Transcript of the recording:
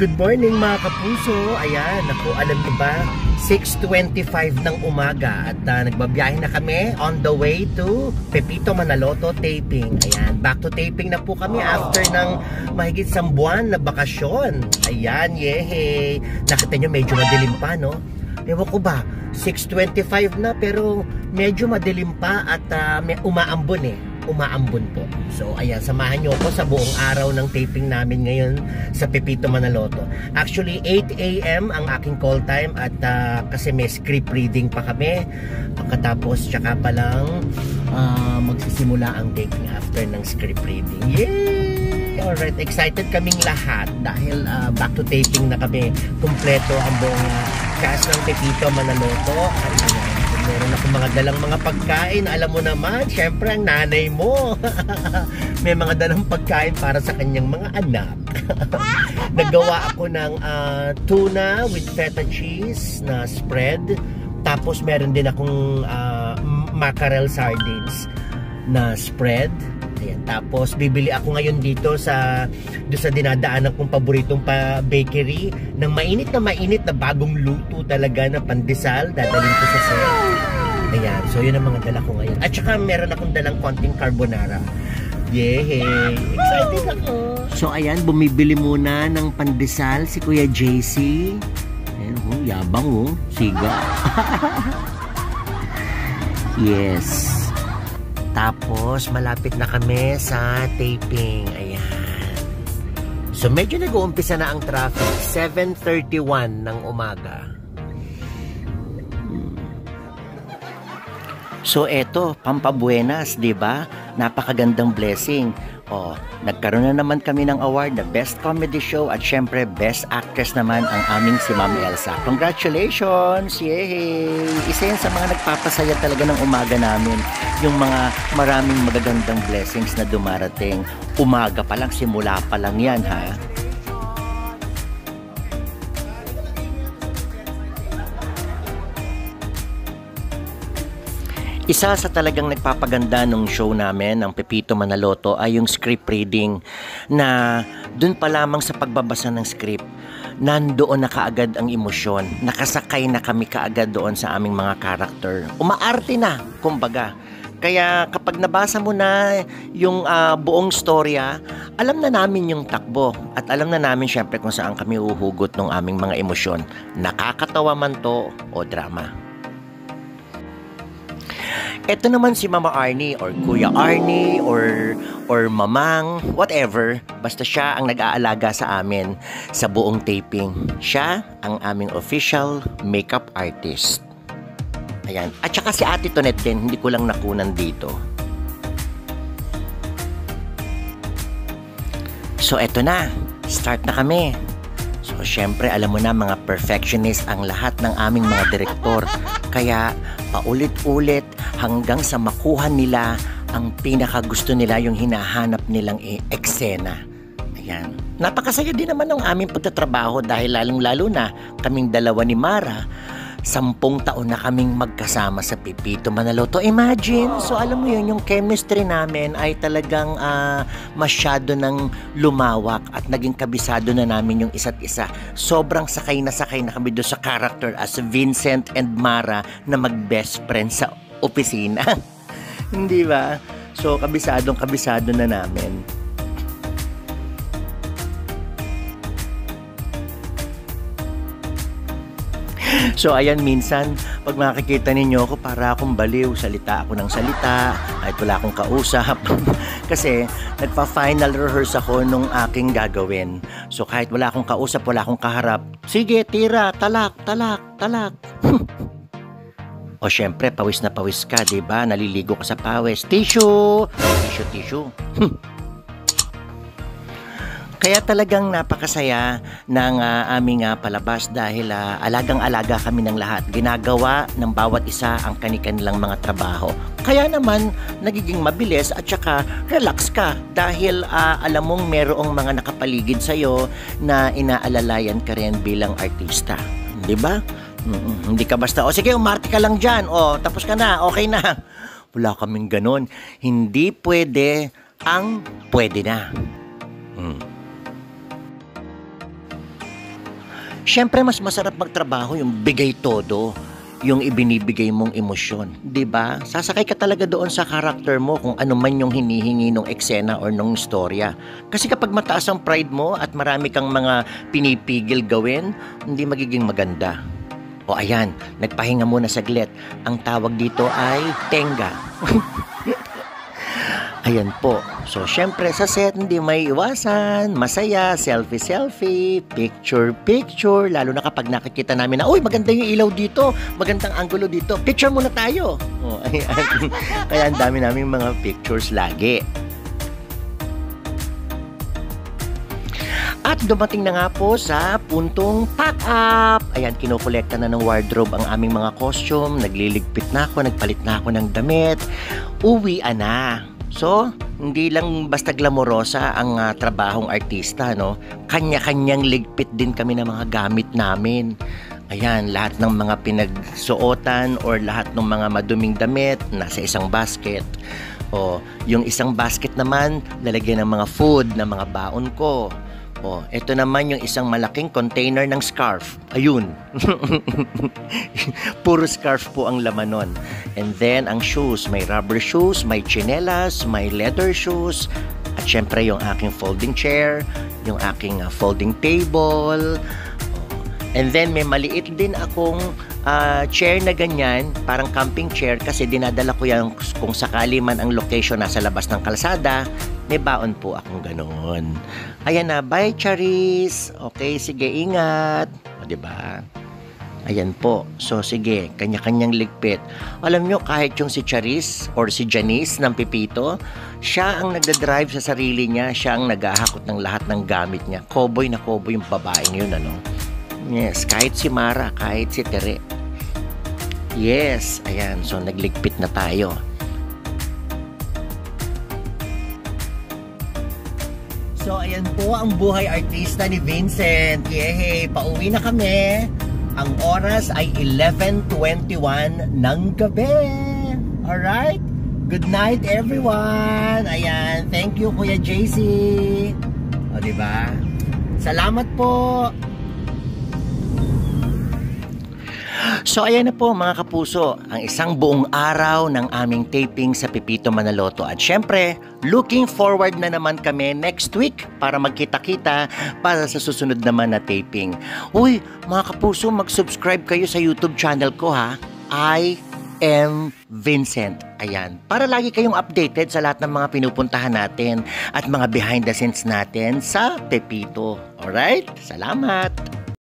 Good morning mga kapuso. Ayan, ako alam niyo ba, 6.25 ng umaga at uh, nagbabiyahe na kami on the way to Pepito Manaloto taping. Ayan, back to taping na po kami after ng mahigit isang buwan na bakasyon. Ayan, yehey. Nakita niyo medyo madilim pa, no? Ewan ko ba, 6.25 na pero medyo madilim pa at uh, may umaambon eh umaambon po. So ayan, samahan nyo ako sa buong araw ng taping namin ngayon sa Pepito Manaloto. Actually, 8 a.m. ang aking call time at uh, kasi may script reading pa kami. Pagkatapos, tsaka pa lang uh, magsisimula ang taping after ng script reading. Yay! Alright, excited kaming lahat dahil uh, back to taping na kami. Kompleto ang buong uh, cast ng Pepito Manaloto. Ayan, Meron akong mga dalang mga pagkain. Alam mo naman, syempre ang nanay mo. May mga dalang pagkain para sa kanyang mga anak. Nagawa ako ng uh, tuna with feta cheese na spread. Tapos meron din akong uh, mackerel sardines na spread. Ayan. Tapos bibili ako ngayon dito sa do sa dinadaanan kong paboritong pa bakery ng mainit na mainit na bagong luto talaga na pandesal. Dadalhin ko sa set. Ayan. So yun ang mga dala ko ngayon. At saka meron akong dalang konting carbonara. Yay! Excited ako! So ayan, bumibili muna ng pandesal si Kuya JC. Ayan, oh, yabang oh. Siga. yes. Tapos, malapit na kami sa taping. Ayan. So, medyo nag-uumpisa na ang traffic. 7.31 ng umaga. So, eto, Pampabuenas, di ba? Napakagandang blessing. Oh, nagkaroon na naman kami ng award na Best Comedy Show at syempre Best Actress naman ang aming si Ma'am Elsa. Congratulations! Yay! Isa yan sa mga nagpapasaya talaga ng umaga namin. Yung mga maraming magagandang blessings na dumarating. Umaga pa lang, simula pa lang yan ha. Isa sa talagang nagpapaganda ng show namin, ng Pepito Manaloto, ay yung script reading na dun pa lamang sa pagbabasa ng script, nandoon na kaagad ang emosyon. Nakasakay na kami kaagad doon sa aming mga karakter. Umaarte na, kumbaga. Kaya kapag nabasa mo na yung uh, buong storya, alam na namin yung takbo at alam na namin syempre kung saan kami uhugot ng aming mga emosyon. Nakakatawa man to o drama. Ito naman si Mama Arnie or Kuya Arnie or or Mamang, whatever. Basta siya ang nag-aalaga sa amin sa buong taping. Siya ang aming official makeup artist. Ayan. At saka si Ate Tonet din, hindi ko lang nakunan dito. So eto na, start na kami. So syempre alam mo na mga perfectionist ang lahat ng aming mga direktor. Kaya paulit-ulit hanggang sa makuha nila ang pinaka gusto nila yung hinahanap nilang eksena. Ayan. Napakasaya din naman ng aming pagtatrabaho dahil lalong-lalo na kaming dalawa ni Mara sampung taon na kaming magkasama sa Pipito Manaloto. Imagine! So alam mo yun, yung chemistry namin ay talagang uh, masyado ng lumawak at naging kabisado na namin yung isa't isa. Sobrang sakay na sakay na kami doon sa character as Vincent and Mara na mag-best friend sa opisina. Hindi ba? So, kabisadong kabisado na namin. So ayan minsan pag makikita ninyo ako para akong baliw, salita ako ng salita, kahit wala akong kausap. Kasi nagpa-final rehearse ako nung aking gagawin. So kahit wala akong kausap, wala akong kaharap, sige tira, talak, talak, talak. O syempre, pawis na pawis ka, ba? Naliligo ka sa pawis. Tissue, tissue, tissue. Hmm. Kaya talagang napakasaya ng uh, aming uh, palabas dahil uh, alagang-alaga kami ng lahat. Ginagawa ng bawat isa ang kanilang mga trabaho. Kaya naman, nagiging mabilis at saka relax ka dahil uh, alam mong merong mga nakapaligid sa'yo na inaalalayan ka rin bilang artista. Ba? Mm-mm, hindi ka basta, o sige, umarte ka lang dyan. O, tapos ka na, okay na. Wala kaming ganon. Hindi pwede ang pwede na. Hmm. Siyempre, mas masarap magtrabaho yung bigay todo yung ibinibigay mong emosyon, ba? Sasakay ka talaga doon sa karakter mo kung ano man yung hinihingi ng eksena or ng istorya. Kasi kapag mataas ang pride mo at marami kang mga pinipigil gawin, hindi magiging maganda. O ayan, nagpahinga muna saglit. Ang tawag dito ay tenga. Ayan po. So, syempre sa set, hindi may iwasan. Masaya, selfie-selfie, picture-picture. Lalo na kapag nakikita namin na, uy, maganda yung ilaw dito. Magandang angulo dito. Picture muna tayo. Oh, ayan. Kaya ang dami namin mga pictures lagi. At dumating na nga po sa puntong pack up. Ayan, kinokolekta na ng wardrobe ang aming mga costume. Nagliligpit na ako, nagpalit na ako ng damit. Uwi na. So, hindi lang basta glamorosa ang uh, trabahong artista, no? Kanya-kanyang ligpit din kami ng mga gamit namin. Ayan, lahat ng mga pinagsuotan or lahat ng mga maduming damit nasa isang basket. O, yung isang basket naman, lalagyan ng mga food, ng mga baon ko. Oh, ito naman yung isang malaking container ng scarf. Ayun. Puro scarf po ang laman nun. And then, ang shoes. May rubber shoes, may chinelas, may leather shoes. At syempre, yung aking folding chair, yung aking uh, folding table. Oh. And then, may maliit din akong uh, chair na ganyan, parang camping chair kasi dinadala ko yan kung sakali man ang location nasa labas ng kalsada, may baon po akong ganoon. Ayan na, bye Charis. Okay, sige, ingat. O, di ba? Ayan po. So, sige, kanya-kanyang ligpit. Alam nyo, kahit yung si Charis or si Janice ng Pipito, siya ang nagda-drive sa sarili niya, siya ang naghahakot ng lahat ng gamit niya. Cowboy na cowboy yung babaeng yun, ano? Yes, kahit si Mara, kahit si Tere. Yes, ayan. So, nagligpit na tayo. So, ayan po ang buhay artista ni Vincent. Yehey, pauwi na kami. Ang oras ay 11.21 ng gabi. Alright? Good night, everyone. Ayan, thank you, Kuya JC. O, diba? Salamat po. So ayan na po mga kapuso, ang isang buong araw ng aming taping sa Pipito Manaloto. At syempre, looking forward na naman kami next week para magkita-kita para sa susunod naman na taping. Uy, mga kapuso, mag-subscribe kayo sa YouTube channel ko ha. I am Vincent. Ayan. Para lagi kayong updated sa lahat ng mga pinupuntahan natin at mga behind the scenes natin sa Pepito. Alright? Salamat!